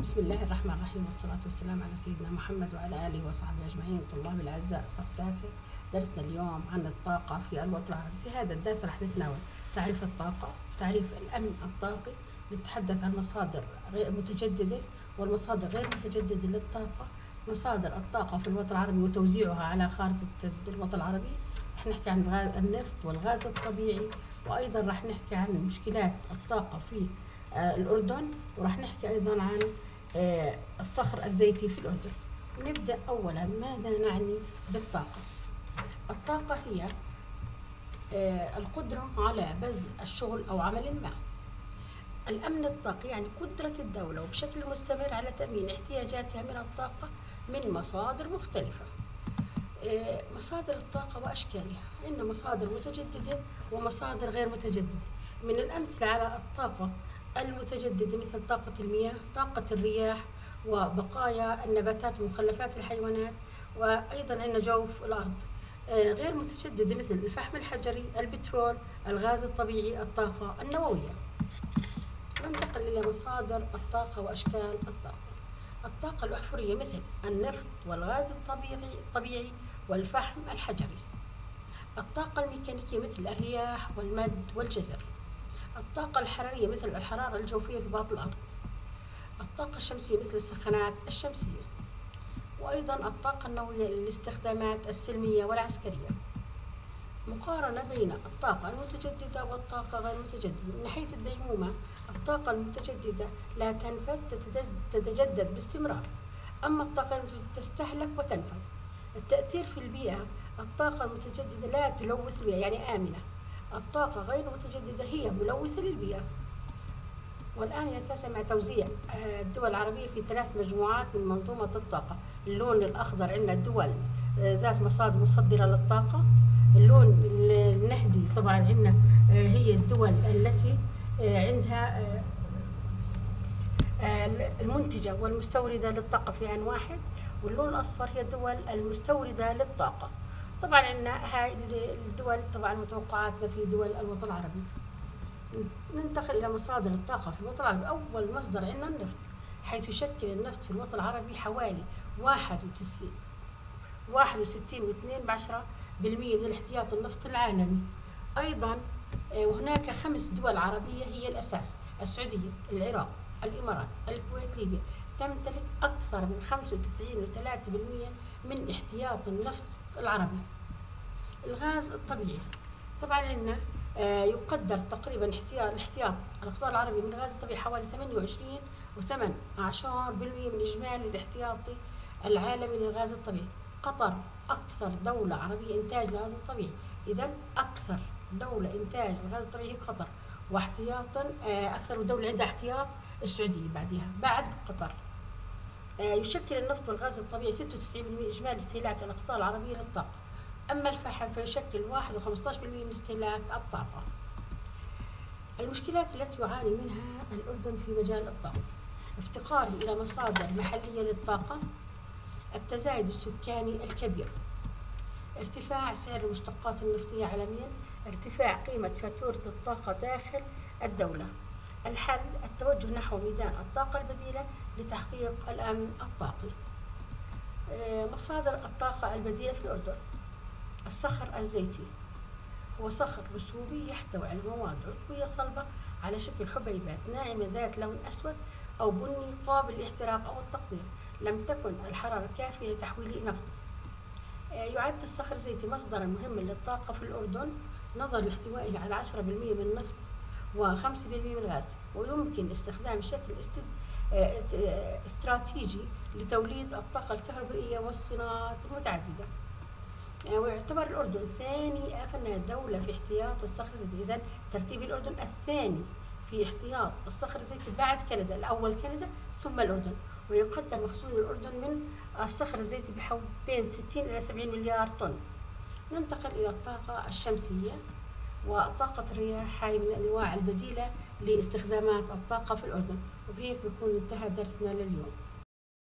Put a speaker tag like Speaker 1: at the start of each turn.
Speaker 1: بسم الله الرحمن الرحيم والصلاة والسلام على سيدنا محمد وعلى آله وصحبه أجمعين. طلاب الأعزاء صف تاسع. درسنا اليوم عن الطاقة في الوطن العربي. في هذا الدرس راح نتناول تعريف الطاقة تعريف الأمن الطاقي. نتحدث عن مصادر غير متجددة والمصادر غير متجددة للطاقة. مصادر الطاقة في الوطن العربي وتوزيعها على خارطة الوطن العربي. رح نحكي عن النفط والغاز الطبيعي وأيضا رح نحكي عن مشكلات الطاقة في آه، الأردن. ورح نحكي أيضا عن الصخر الزيتي في الأردن. نبدأ أولا ماذا نعني بالطاقة؟ الطاقة هي آه، القدرة على بذل الشغل أو عمل ما. الأمن الطاقي يعني قدرة الدولة وبشكل مستمر على تأمين احتياجاتها من الطاقة من مصادر مختلفة. آه، مصادر الطاقة وأشكالها. عندنا مصادر متجددة ومصادر غير متجددة. من الأمثلة على الطاقة المتجددة مثل طاقة المياه طاقة الرياح وبقايا النباتات ومخلفات الحيوانات وأيضا عندنا جوف الأرض. آه، غير متجددة مثل الفحم الحجري البترول الغاز الطبيعي الطاقة النووية. ننتقل إلى مصادر الطاقة وأشكال الطاقة. الطاقة الأحفورية مثل النفط والغاز الطبيعي الطبيعي والفحم الحجري. الطاقة الميكانيكية مثل الرياح والمد والجزر. الطاقة الحرارية مثل الحرارة الجوفية في باطن الأرض الطاقة الشمسية مثل السخانات الشمسية وأيضا الطاقة النووية للاستخدامات السلمية والعسكرية. مقارنة بين الطاقة المتجددة والطاقة غير المتجددة من ناحية الديمومة الطاقة المتجددة لا تنفذ تتجدد باستمرار. أما الطاقة المتجددة تستهلك وتنفذ. التأثير في البيئة الطاقة المتجددة لا تلوث البيئة يعني آمنة. الطاقة غير المتجددة هي ملوثة للبيئة. والآن يتسع مع توزيع آه، الدول العربية في ثلاث مجموعات من منظومة الطاقة. اللون الأخضر عندنا الدول آه، ذات مصادر مصدرة للطاقة. اللون النهدي طبعا عندنا آه، هي الدول التي عندها المنتجة والمستوردة للطاقة في عن واحد. واللون الأصفر هي الدول المستوردة للطاقة. طبعا عندنا هاي الدول طبعا متوقعاتنا في دول الوطن العربي. ننتقل إلى مصادر الطاقة في الوطن العربي. أول مصدر عندنا النفط حيث يشكل النفط في الوطن العربي حوالي واحد وتسعين واحد وستين واثنين بعشرة بالمية من الاحتياط النفط العالمي. أيضا آه، وهناك خمس دول عربية هي الأساس السعودية العراق الإمارات الكويت ليبيا. تمتلك أكثر من 95.3% من احتياط النفط العربي. الغاز الطبيعي. طبعا عندنا آه، يقدر تقريبا احتياط الاحتياط القطاع العربي من الغاز الطبيعي حوالي 28 و8 من إجمالي الاحتياطي العالمي للغاز الطبيعي. قطر أكثر دولة عربية إنتاج للغاز الطبيعي. اذا أكثر دولة إنتاج للغاز الطبيعي هي قطر واحتياطا آه، أكثر دولة عندها احتياط السعودية بعدها بعد قطر. يشكل النفط والغاز الطبيعي 96% إجمالي استهلاك الأقطار العربية للطاقة. أما الفحم فيشكل 1 و 15% من استهلاك الطاقة. المشكلات التي يعاني منها الأردن في مجال الطاقة. افتقاره إلى مصادر محلية للطاقة. التزايد السكاني الكبير. ارتفاع سعر المشتقات النفطية عالميا. ارتفاع قيمة فاتورة الطاقة داخل الدولة. الحل التوجه نحو ميدان الطاقة البديلة لتحقيق الأمن الطاقي. آه، مصادر الطاقة البديلة في الأردن. الصخر الزيتي. هو صخر رسوبي يحتوي على مواد عضوية صلبة على شكل حبيبات ناعمة ذات لون أسود أو بني قابل للاحتراق أو التقطير لم تكن الحرارة كافية لتحويله نفط. آه، يعد الصخر الزيتي مصدرا مهما للطاقة في الأردن. نظرا لاحتوائه على 10% من النفط و5% من الغاز ويمكن استخدام شكل آه، استراتيجي لتوليد الطاقة الكهربائية والصناعات المتعددة. آه، ويعتبر الأردن ثاني أغنى دولة في احتياط الصخر الزيتي. إذا ترتيب الأردن الثاني في احتياط الصخر الزيتي بعد كندا الأول كندا ثم الأردن. ويقدر مخزون الأردن من الصخر الزيتي بحوالي بين 60 إلى 70 مليار طن. ننتقل إلى الطاقة الشمسية. وطاقة الرياح هاي من الأنواع البديلة لاستخدامات الطاقة في الأردن وبهيك بيكون انتهى درسنا لليوم.